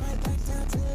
right back down to